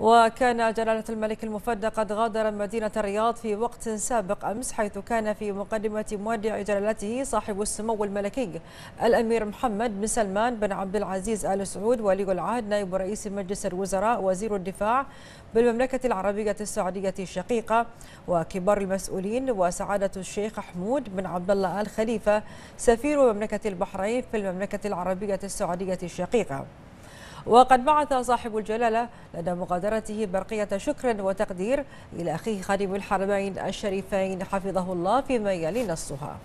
وكان جلالة الملك المفدى قد غادر مدينة الرياض في وقت سابق أمس حيث كان في مقدمة مودع جلالته صاحب السمو الملكي الأمير محمد بن سلمان بن عبد العزيز آل سعود ولي العهد نائب رئيس مجلس الوزراء وزير الدفاع بالمملكة العربية السعودية الشقيقة وكبار المسؤولين وسعادة الشيخ حمود بن عبد الله آل خليفة سفير مملكة البحرين في المملكة العربية السعودية الشقيقة. وقد بعث صاحب الجلالة لدى مغادرته برقية شكر وتقدير إلى أخيه خادم الحرمين الشريفين حفظه الله فيما يلي نصها.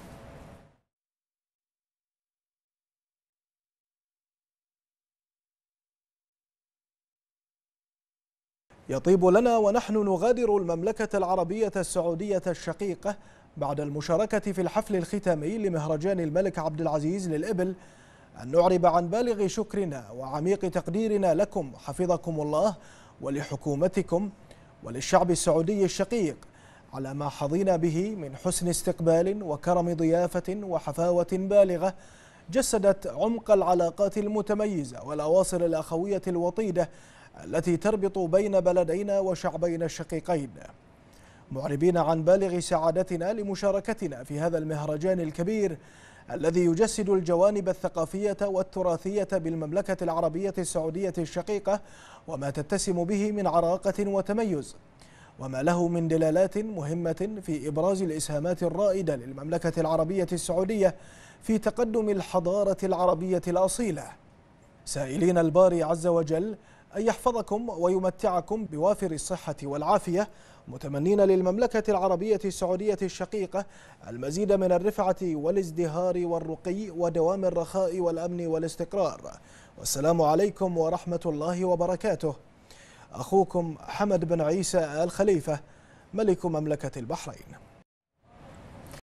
يطيب لنا ونحن نغادر المملكة العربية السعودية الشقيقة بعد المشاركة في الحفل الختامي لمهرجان الملك عبد العزيز للإبل أن نعرب عن بالغ شكرنا وعميق تقديرنا لكم حفظكم الله ولحكومتكم وللشعب السعودي الشقيق على ما حظينا به من حسن استقبال وكرم ضيافة وحفاوة بالغة جسدت عمق العلاقات المتميزة والأواصر الأخوية الوطيدة التي تربط بين بلدينا وشعبين الشقيقين. معربين عن بالغ سعادتنا لمشاركتنا في هذا المهرجان الكبير الذي يجسد الجوانب الثقافية والتراثية بالمملكة العربية السعودية الشقيقة وما تتسم به من عراقة وتميز وما له من دلالات مهمة في إبراز الإسهامات الرائدة للمملكة العربية السعودية في تقدم الحضارة العربية الأصيلة. سائلين الباري عز وجل أن يحفظكم ويمتعكم بوافر الصحة والعافية متمنين للمملكة العربية السعودية الشقيقة المزيد من الرفعة والازدهار والرقي ودوام الرخاء والأمن والاستقرار. والسلام عليكم ورحمة الله وبركاته. أخوكم حمد بن عيسى الخليفة ملك مملكة البحرين.